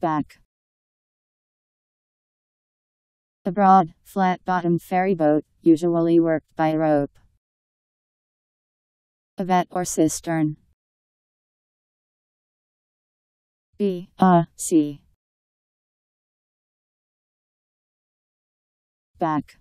Back. A broad, flat-bottomed ferry boat, usually worked by rope. A vat or cistern. B A C. Back.